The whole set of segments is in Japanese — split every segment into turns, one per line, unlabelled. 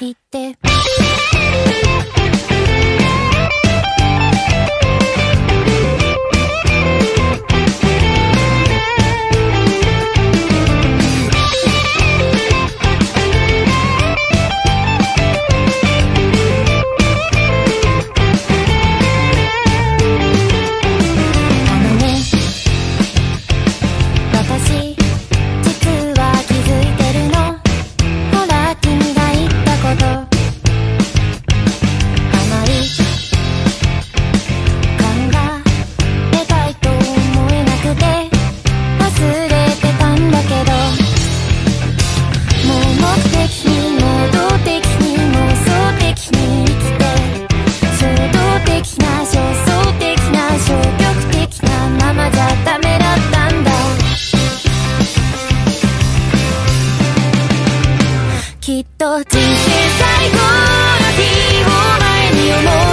言って。きっと人生最後の日を前に思う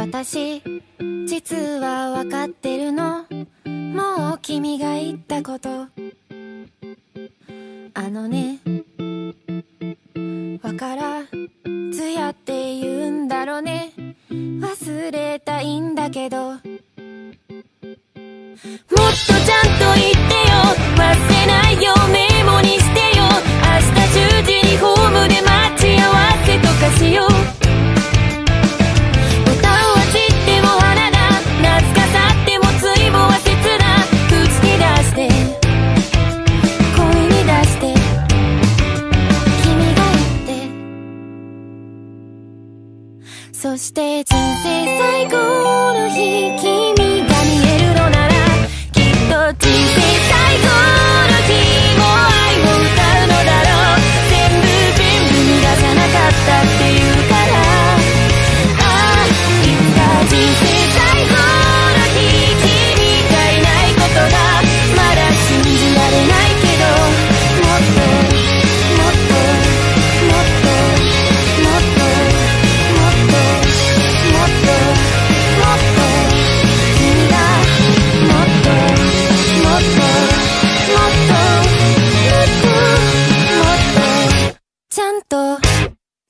私実はわかってるの。もう君が言ったこと。あのねわからずやって言うんだろうね。忘れたいんだけど。もっとちゃんと言ってよ。忘れないよ。そして人生最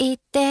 言って